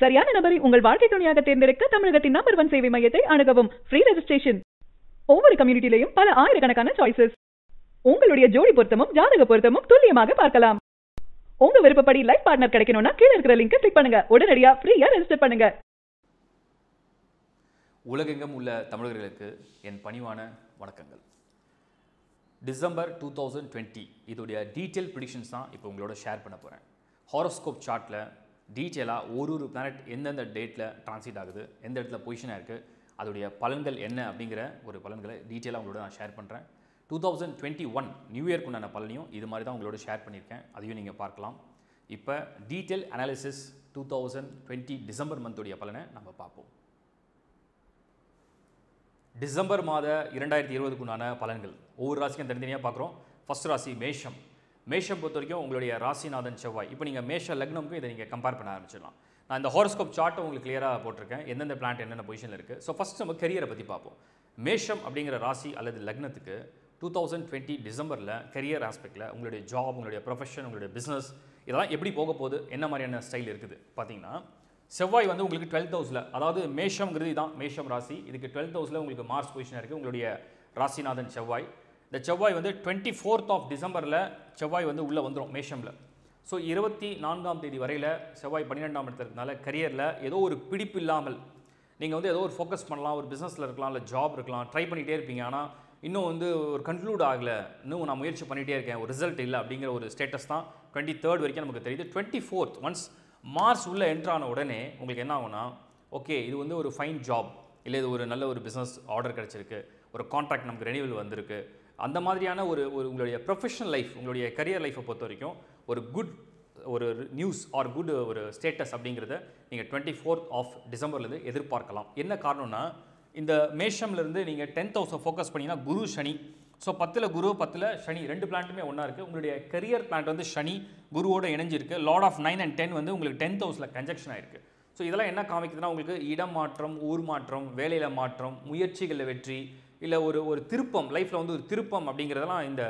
சரியான நபரை உங்கள் வாழ்க்கை துணையாக தேர்ந்தெடுக்க தமிழகத்தின் நம்பர் ஒன் சேவை மையத்தை அணுகவும். ஃப்ரீ ரெஜிஸ்ட்ரேஷன் ஒவ்வொரு கம்யூனிட்டிலையும் பல ஆயிரக்கணக்கான சாய்ஸஸ் உங்களுடைய ஜோடி பொருத்தமும் ஜாதக பொருத்தமும் துல்லியமாக பார்க்கலாம். உங்க விருப்பப்படி லைஃப் பார்ட்னர் கிடைக்கணும்னா கீழே இருக்கிற லிங்கை கிளிக் பண்ணுங்க. உடனடியா ஃப்ரீயா ரெஜிஸ்டர் பண்ணுங்க. உலகெங்கும் உள்ள தமிழர்களுக்கு என் பணிவான வணக்கங்கள். டிசம்பர் டூ தௌசண்ட் டுவெண்ட்டி இதோடைய டீட்டெயில் ப்ரிடிக்ஷன்ஸ் தான் இப்போ உங்களோட ஷேர் பண்ண போகிறேன் ஹாரோஸ்கோப் சார்ட்டில் டீட்டெயிலாக ஒரு ஒரு பிளானட் எந்தெந்த டேட்டில் டிரான்சிட் ஆகுது எந்த இடத்துல பொசிஷனாக இருக்குது அதோடைய பலன்கள் என்ன அப்படிங்கிற ஒரு பலன்களை டீட்டெயிலாக உங்களோட நான் ஷேர் பண்ணுறேன் two thousand twenty one new இயர்க்கு உண்டான பலனையும் இது மாதிரி தான் உங்களோட ஷேர் பண்ணியிருக்கேன். அதையும் நீங்கள் பார்க்கலாம். இப்போ detail analysis two thousand twenty December மந்தோடைய பலனை நம்ம பார்ப்போம். டிசம்பர் மாத இரண்டாயிரத்தி இருபதுக்குண்டான பலன்கள். ஒவ்வொரு ராசிக்கும் தனித்தனியாக பார்க்குறோம். ஃபஸ்ட் ராசி மேஷம். மேஷம் பொறுத்த வரைக்கும் உங்களுடைய ராசிநாதன் செவ்வாய். இப்போ நீங்கள் மேஷ லக்னமுக்கும் இதை நீங்கள் கம்பேர் பண்ண ஆரம்பிச்சிடலாம். நான் இந்த ஹோரோஸ்கோப் சார்ட்டை உங்களுக்கு கிளியராக போட்டிருக்கேன். எந்தெந்த பிளான்ட் என்னென்ன பொசிஷனில் இருக்குது ஸோ ஃபஸ்ட் நம்ம கெரியரை பற்றி பார்ப்போம். மேஷம் அப்படிங்கிற ராசி அல்லது லக்னத்துக்கு டூ தௌசண்ட் டுவெண்ட்டி டிசம்பரில் கரியர் ஆஸ்பெக்டில் உங்களுடைய ஜாப் உங்களுடைய ப்ரொஃபஷன் உங்களுடைய பிஸ்னஸ் இதெல்லாம் எப்படி போக போகுது? என்ன மாதிரியான ஸ்டைல் இருக்குது? பார்த்தீங்கன்னா செவ்வாய் வந்து உங்களுக்கு டுவெல்த் ஹவுஸில் அதாவது மேஷம்ங்கிறது தான் மேஷம் ராசி இதுக்கு டுவெல்த் ஹவுஸில் உங்களுக்கு மார்ச் பொசிஷன் இருக்குது உங்களுடைய ராசிநாதன் செவ்வாய். இந்த செவ்வாய் வந்து டுவெண்ட்டி ஃபோர்த் ஆஃப் டிசம்பரில் செவ்வாய் வந்து உள்ளே வந்துடும் மேஷமில். ஸோ இருபத்தி நான்காம் தேதி வரையில் செவ்வாய் பன்னிரெண்டாம் இடத்துல கரியரில் ஏதோ ஒரு பிடிப்பு இல்லாமல் நீங்கள் வந்து ஏதோ ஒரு ஃபோக்கஸ் பண்ணலாம் ஒரு பிஸ்னஸில் இருக்கலாம் இல்லை ஜாப் இருக்கலாம் ட்ரை பண்ணிகிட்டே இருப்பீங்க. ஆனால் இன்னும் வந்து ஒரு கன்க்ளூட் ஆகலை. இன்னும் நான் முயற்சி பண்ணிகிட்டே இருக்கேன். ஒரு ரிசல்ட் இல்லை அப்படிங்கிற ஒரு ஸ்டேட்டஸ் தான் டுவெண்ட்டி தேர்ட் வரைக்கும் நமக்கு தெரியுது. டுவெண்ட்டி ஃபோர்த் ஒன்ஸ் மார்ச் உள்ளே என்ட்ரான உடனே உங்களுக்கு என்ன ஆகும்னா ஓகே இது வந்து ஒரு ஃபைன் ஜாப் இல்லை இது ஒரு நல்ல ஒரு பிஸ்னஸ் ஆர்டர் கிடச்சிருக்கு. ஒரு கான்ட்ராக்ட் நமக்கு ரெனியூவல் வந்திருக்கு. அந்த மாதிரியான ஒரு ஒரு உங்களுடைய ப்ரொஃபஷனல் லைஃப் உங்களுடைய கரியர் லைஃப்பை பொறுத்த வரைக்கும் ஒரு குட் ஒரு நியூஸ் ஆர் குட் ஒரு ஸ்டேட்டஸ் அப்படிங்கிறத நீங்கள் டுவெண்ட்டி ஃபோர்த் ஆஃப் டிசம்பர்லேருந்து எதிர்பார்க்கலாம். என்ன காரணம்னா இந்த மேஷம்லேருந்து நீங்கள் டென்த் ஹவுஸை ஃபோக்கஸ் பண்ணிங்கன்னா குரு சனி. ஸோ பத்தில் குரு பத்தில் சனி ரெண்டு பிளான்ட்டுமே ஒன்றா இருக்குது உங்களுடைய கரியர் பிளான்ட் வந்து சனி குருவோட இணைஞ்சிருக்கு. Lord of nine and ten வந்து உங்களுக்கு டென்த் ஹவுஸில் கன்ஜெக்ஷன் ஆயிருக்கு. ஸோ இதெல்லாம் என்ன காமிக்குதுன்னா உங்களுக்கு இடம் மாற்றம் ஊர் மாற்றம் வேலையில் மாற்றம் முயற்சிகளில் வெற்றி இல்லை ஒரு ஒரு திருப்பம் லைஃப்பில் வந்து ஒரு திருப்பம் அப்படிங்கிறதெல்லாம் இந்த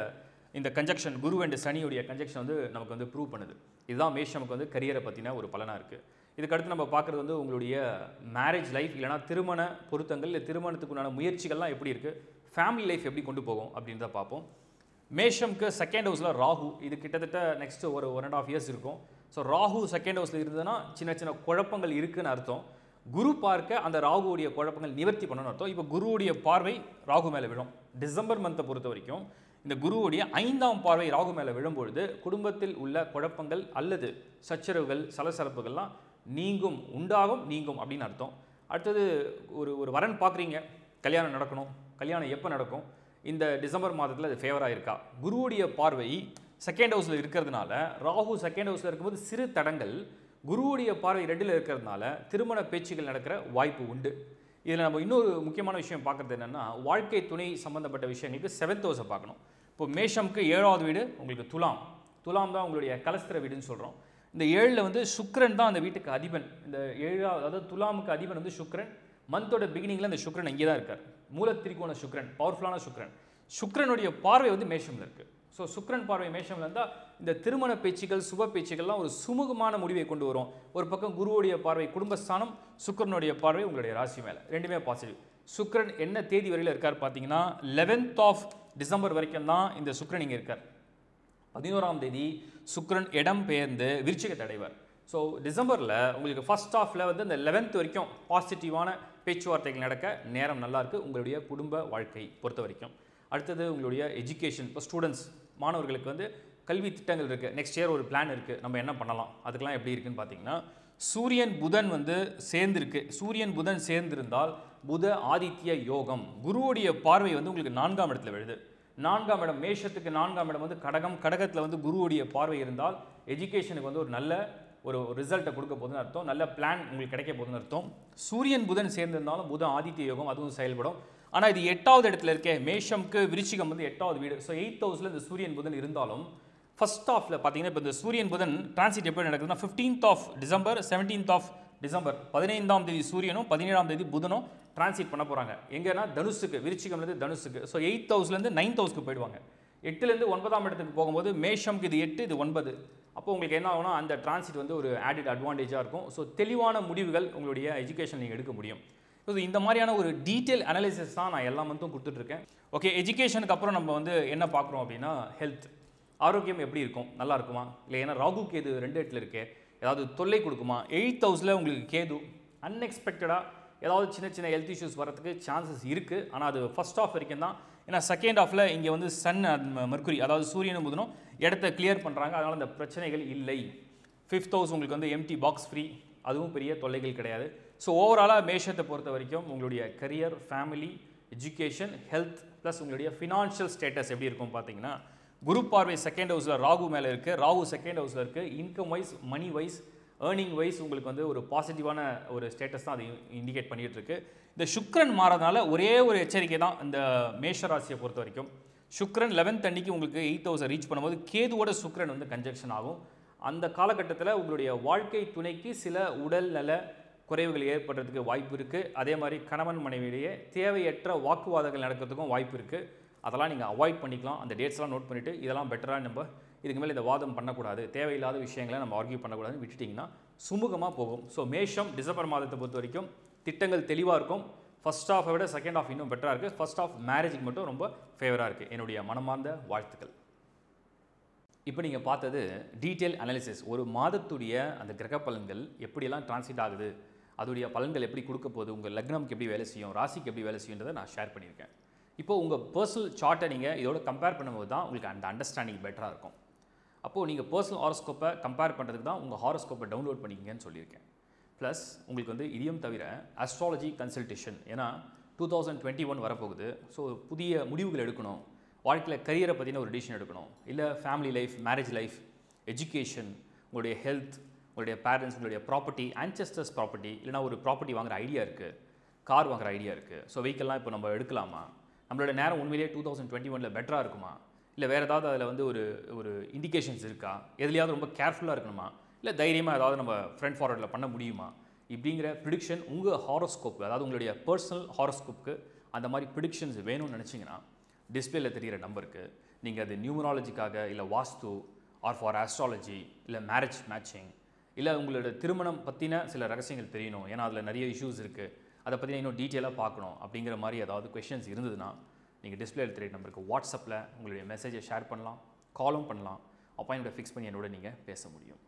இந்த கன்ஜெக்ஷன் குரு அண்ட் சனியுடைய கன்ஜெக்ஷன் வந்து நமக்கு வந்து ப்ரூவ் பண்ணுது. இதுதான் மேஷ் நமக்கு வந்து கரியரை பற்றின ஒரு பலனாக இருக்குது இதுக்கடுத்து நம்ம பார்க்குறது வந்து உங்களுடைய மேரேஜ் லைஃப் இல்லைனா திருமண பொருத்தங்கள் இல்லை திருமணத்துக்கு உண்டான முயற்சிகள்லாம் எப்படி இருக்குது ஃபேமிலி லைஃப் எப்படி கொண்டு போகும் அப்படின்றத பார்ப்போம். மேஷம்க்கு செகண்ட் ஹவுஸில் ராகு இது கிட்டத்தட்ட நெக்ஸ்ட் ஒரு ஒன் அண்ட் ஆஃப் இயர்ஸ் இருக்கும். ஸோ ராகு செகண்ட் ஹவுஸில் இருந்ததுன்னா சின்ன சின்ன குழப்பங்கள் இருக்குன்னு அர்த்தம். குரு பார்க்க அந்த ராகுவுடைய குழப்பங்கள் நிவர்த்தி பண்ணணும் அர்த்தம். இப்போ குருவுடைய பார்வை ராகு மேலே விழும். டிசம்பர் மந்த்தை பொறுத்த வரைக்கும் இந்த குருவுடைய ஐந்தாம் பார்வை ராகு மேலே விழும்பொழுது குடும்பத்தில் உள்ள குழப்பங்கள் அல்லது சச்சரவுகள் சலசலப்புகள்லாம் நீங்கும் உண்டாகும் நீங்கும் அப்படின்னு அர்த்தம். அடுத்தது ஒரு ஒரு வரன் பார்க்குறீங்க. கல்யாணம் நடக்கணும். கல்யாணம் எப்போ நடக்கும்? இந்த டிசம்பர் மாதத்தில் அது ஃபேவராக இருக்கா குருவுடைய பார்வை செகண்ட் ஹவுஸில் இருக்கிறதுனால ராகு செகண்ட் ஹவுஸில் இருக்கும்போது சிறு தடங்கள் குருவுடைய பார்வை ரெண்டில் இருக்கிறதுனால திருமண பேச்சுகள் நடக்கிற வாய்ப்பு உண்டு. இதில் நம்ம இன்னொரு முக்கியமான விஷயம் பார்க்குறது என்னென்னா வாழ்க்கை துணை சம்மந்தப்பட்ட விஷயங்களுக்கு செவன்த் ஹவுஸை பார்க்கணும். இப்போ மேஷம்க்கு ஏழாவது வீடு உங்களுக்கு துலாம். துலாம் தான் உங்களுடைய கலஸ்திர வீடுன்னு சொல்கிறோம் இந்த ஏழில் வந்து சுக்ரன் தான் அந்த வீட்டுக்கு அதிபன். இந்த ஏழாவது அதாவது துலாமுக்கு அதிபன் வந்து சுக்ரன் மந்தோட பிகினிங்கில் அந்த சுக்ரன் இங்கே தான் இருக்கார் மூலத்திரிக்கோண சுக்ரன் பவர்ஃபுல்லான சுக்ரன் சுக்ரனுடைய பார்வை வந்து மேஷமில் இருக்குது ஸோ சுக்ரன் பார்வை மேஷமில் இருந்தால் இந்த திருமண பேச்சுகள் சுப பேச்சுகள்லாம் ஒரு சுமூகமான முடிவை கொண்டு வரும். ஒரு பக்கம் குருவுடைய பார்வை குடும்பஸ்தானம் சுக்ரனுடைய பார்வை உங்களுடைய ராசி மேலே. ரெண்டுமே பாசிட்டிவ் சுக்ரன் என்ன தேதி வரையில் இருக்கார் பார்த்தீங்கன்னா லெவன்த் ஆஃப் டிசம்பர் வரைக்கும் தான் இந்த சுக்ரன் இங்கே இருக்கார். பதினோராம் தேதி சுக்ரன் இடம் பெயர்ந்து விருச்சிகத்தை அடைவார். ஸோ டிசம்பரில் உங்களுக்கு ஃபஸ்ட் ஆஃபில் வந்து இந்த லெவன்த் வரைக்கும் பாசிட்டிவான பேச்சுவார்த்தைகள் நடக்க நேரம் நல்லா இருக்குது உங்களுடைய குடும்ப வாழ்க்கை பொறுத்த வரைக்கும். அடுத்தது உங்களுடைய எஜுகேஷன் இப்போ ஸ்டூடெண்ட்ஸ் மாணவர்களுக்கு வந்து கல்வி திட்டங்கள் இருக்குது நெக்ஸ்ட் இயர் ஒரு பிளான் இருக்குது நம்ம என்ன பண்ணலாம்? அதுக்கெலாம் எப்படி இருக்குன்னு பார்த்தீங்கன்னா சூரியன் புதன் வந்து சேர்ந்துருக்கு. சூரியன் புதன் சேர்ந்திருந்தால் புத ஆதித்ய யோகம் குருவுடைய பார்வை வந்து உங்களுக்கு நான்காம் இடத்துல விழுது. நான்காம் இடம் மேஷத்துக்கு நான்காம் இடம் வந்து கடகம். கடகத்தில் வந்து குருவுடைய பார்வை இருந்தால் எஜுகேஷனுக்கு வந்து ஒரு நல்ல ஒரு ரிசல்ட்டை கொடுக்க போகுதுன்னு அர்த்தம். நல்ல பிளான் உங்களுக்கு கிடைக்க போகுதுன்னு அர்த்தம். சூரியன் புதன் சேர்ந்திருந்தாலும் புதன் ஆதித்ய யோகம் அதுவும் செயல்படும். ஆனால் இது எட்டாவது இடத்துல இருக்கே மேஷம்க்கு விருச்சிகம் வந்து எட்டாவது வீடு. ஸோ எயித் ஹவுஸில் இந்த சூரியன் புதன் இருந்தாலும் ஃபர்ஸ்ட் ஆஃப்ல பார்த்தீங்கன்னா இப்போ இந்த சூரியன் புதன் டிரான்சிட் எப்படி நடக்குதுன்னா fifteenth of December seventeenth of December பதினைந்தாம் தேதி சூரியனும் பதினேழாம் தேதி புதனும் டிரான்சிட் பண்ண போகிறாங்க எங்கன்னா தனுஷுக்கு விருச்சிகம்லேருந்து தனுஷுக்கு ஸோ எயித் ஹவுஸ்லேருந்து நைன்த் ஹவுஸ்க்கு போயிடுவாங்க. எட்டுலேருந்து ஒன்பதாம் இடத்துக்கு போகும்போது மேஷம்க்கு இது எட்டு இது ஒன்பது. அப்போ உங்களுக்கு என்ன ஆகும்னா அந்த டிரான்சிட் வந்து ஒரு ஆடிட் அட்வான்டேஜாக இருக்கும். ஸோ தெளிவான முடிவுகள் உங்களுடைய எஜுகேஷன் நீங்கள் எடுக்க முடியும். ஸோ இந்த மாதிரியான ஒரு டீட்டெயில் அனாலிசிஸ் தான் நான் எல்லா மந்த்தும் கொடுத்துட்ருக்கேன். ஓகே எஜுகேஷனுக்கு அப்புறம் நம்ம வந்து என்ன பார்க்குறோம் அப்படின்னா ஹெல்த் ஆரோக்கியம் எப்படி இருக்கும்? நல்லா இருக்குமா? இல்லை ஏன்னா ராகு கேது ரெண்டு இடத்துல இருக்கே. ஏதாவது தொல்லை கொடுக்குமா? எயித் ஹவுஸில் உங்களுக்கு கேது. அன்எக்ஸ்பெக்டடாக ஏதாவது சின்ன சின்ன ஹெல்த் இஷ்யூஸ் வரதுக்கு சான்சஸ் இருக்குது ஆனால் அது ஃபர்ஸ்ட் ஆஃப் வரைக்கும் தான். ஏன்னா செகண்ட் ஆஃபில் இங்கே வந்து சன் மர்க்குரி அதாவது சூரியனும் புதனும் இடத்த கிளியர் பண்ணுறாங்க அதனால் அந்த பிரச்சனைகள் இல்லை. ஃபிஃப்த் ஹவுஸ் உங்களுக்கு வந்து எம்டி பாக்ஸ் ஃப்ரீ அதுவும் பெரிய தொல்லைகள் கிடையாது. ஸோ ஓவராலாக மேஷத்தை பொறுத்த வரைக்கும் உங்களுடைய career family education health plus உங்களுடைய ஃபினான்ஷியல் ஸ்டேட்டஸ் எப்படி இருக்கும் பார்த்தீங்கன்னா குரு பார்வை செகண்ட் ஹவுஸில் ராகு மேலே இருக்குது ராகு செகண்ட் ஹவுஸில் இருக்குது income wise money wise earning wise உங்களுக்கு வந்து ஒரு பாசிட்டிவான ஒரு ஸ்டேட்டஸ் தான் அது இண்டிகேட் பண்ணிகிட்டு இருக்கு. இந்த சுக்ரன் மாறதுனால ஒரே ஒரு எச்சரிக்கை தான் இந்த மேஷ ராசியை பொறுத்த வரைக்கும். சுக்ரன் லெவன்த் அன்னைக்கு உங்களுக்கு எயிட் தௌசண்ட் ரீச் பண்ணும்போது கேதுவோட சுக்ரன் வந்து கன்ஜெக்ஷன் ஆகும். அந்த காலகட்டத்தில் உங்களுடைய வாழ்க்கை துணைக்கு சில உடல் நல குறைவுகள் ஏற்படுறதுக்கு வாய்ப்பு இருக்குது அதே மாதிரி கணவன் மனைவியிலேயே தேவையற்ற வாக்குவாதங்கள் நடக்கிறதுக்கும் வாய்ப்பு இருக்குது அதெல்லாம் நீங்கள் அவாய்ட் பண்ணிக்கலாம். அந்த டேட்ஸ்லாம் நோட் பண்ணிவிட்டு இதெல்லாம் பெட்டராக நம்ம இதுக்கு மேலே இந்த வாதம் பண்ணக்கூடாது. தேவையில்லாத விஷயங்களை நம்ம ஆர்கியூ பண்ணக்கூடாதுன்னு விட்டுட்டிங்கன்னா சுமூகமாக போகும். ஸோ மேஷம் டிசம்பர் மாதத்தை பொறுத்த வரைக்கும் திட்டங்கள் தெளிவாக இருக்கும். ஃபர்ஸ்ட் ஆஃபை விட செகண்ட் ஆஃப் இன்னும் பெட்டராக இருக்குது ஃபஸ்ட் ஆஃப் மேரேஜுக்கு மட்டும் ரொம்ப ஃபேவராக இருக்குது என்னுடைய மனமார்ந்த வாழ்த்துக்கள். இப்போ நீங்கள் பார்த்தது டீட்டெயில் அனாலிசிஸ் ஒரு மாதத்துடைய அந்த கிரக பலன்கள் எப்படியெல்லாம் டிரான்ஸ்லேட் ஆகுது? அதோடைய பலன்கள் எப்படி கொடுக்க போகுது உங்கள் லக்னம்க்கு எப்படி வேலை செய்யும் ராசிக்கு எப்படி வேலை செய்யுன்றதை நான் ஷேர் பண்ணியிருக்கேன். இப்போது உங்கள் பர்சனல் சார்ட்டை நீங்கள் இதோட கம்பேர் பண்ணும்போது தான் உங்களுக்கு அந்த அண்டர்ஸ்டாண்டிங் பெட்டராக இருக்கும். அப்போது நீங்கள் பர்சனல் ஹாரோஸ்கோப்பை கம்பேர் பண்ணுறதுக்கு தான் உங்கள் ஹாரோஸ்கோப்பை டவுன்லோட் பண்ணிக்கிங்கன்னு சொல்லியிருக்கேன். ப்ளஸ் உங்களுக்கு வந்து இதையும் தவிர அஸ்ட்ராலஜி கன்சல்டேஷன் ஏன்னா டூ தௌசண்ட் டுவெண்ட்டி ஒன் வரப்போகுது. ஸோ புதிய முடிவுகள் எடுக்கணும். வாழ்க்கையில் கரியரை பற்றின ஒரு டிசிஷன் எடுக்கணும். இல்லை family life marriage life education உங்களுடைய ஹெல்த் உங்களுடைய பேரண்ட்ஸ் உங்களுடைய ப்ராப்பர்ட்டி ஆன்செஸ்டர்ஸ் ப்ராப்பர்ட்டி இல்லைனா ஒரு ப்ராப்பர்ட்டி வாங்குற ஐடியா இருக்குது கார் வாங்குற ஐடியா இருக்குது ஸோ வெஹிக்கல்லாம் இப்போ நம்ம எடுக்கலாமா? நம்மளோட நேரம் உண்மையிலேயே டூ தௌசண்ட் டுவெண்ட்டி ஒனில் பெட்டராக இருக்குமா? இல்லை வேறு ஏதாவது அதில் வந்து ஒரு ஒரு இண்டிகேஷன்ஸ் இருக்கா? எதுலையாவது ரொம்ப கேர்ஃபுல்லாக இருக்கணுமா? இல்லை தைரியமாக ஏதாவது நம்ம ஃப்ரண்ட் ஃபார்வர்டில் பண்ண முடியுமா? இப்படிங்கிற ப்ரிடிக்ஷன் உங்கள் ஹாரோஸ்கோப் அதாவது உங்களுடைய பர்சனல் ஹாரோஸ்கோப்புக்கு அந்த மாதிரி ப்ரிடிக்ஷன்ஸ் வேணும்னு நினச்சிங்கன்னா டிஸ்பிளேல தெரிகிற நம்பருக்கு நீங்கள் அது நியூமராலஜிக்காக இல்லை வாஸ்து ஆர் ஃபார் ஆஸ்ட்ராலஜி இல்லை மேரேஜ் மேட்சிங் இல்லை உங்களோட திருமணம் பற்றின சில ரகசியங்கள் தெரியணும். ஏன்னா அதில் நிறைய இஷ்யூஸ் இருக்குது அதை பற்றி இன்னும் டீட்டெயிலாக பார்க்கணும். அப்படிங்கிற மாதிரி ஏதாவது கொஷின்ஸ் இருந்ததுன்னா நீங்கள் டிஸ்பிளே தெரிய நம்பருக்கு வாட்ஸ்அப்பில் உங்களுடைய மெசேஜை ஷேர் பண்ணலாம். காலும் பண்ணலாம். அப்பாயின்மெண்ட் ஃபிக்ஸ் பண்ணி என்னோட நீங்கள் பேச முடியும்.